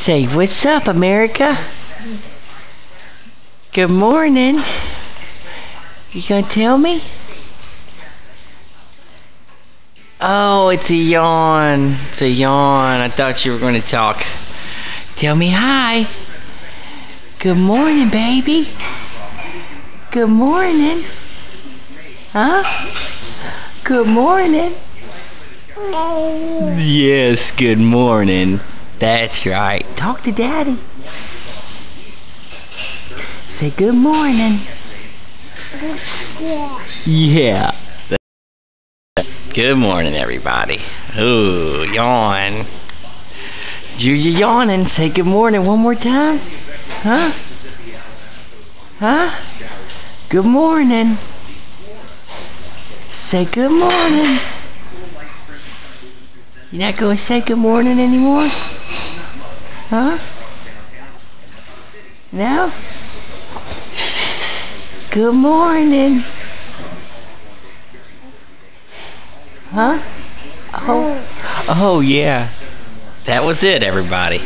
Say, what's up, America? Good morning. You gonna tell me? Oh, it's a yawn. It's a yawn. I thought you were gonna talk. Tell me hi. Good morning, baby. Good morning. Huh? Good morning. Yes, good morning. That's right. Talk to daddy. Say good morning. Yeah. Good morning, everybody. Ooh, yawn. You you yawning? Say good morning one more time. Huh? Huh? Good morning. Say good morning. You're not going to say good morning anymore? Huh? No? Good morning. Huh? Oh. Oh, yeah. That was it, everybody.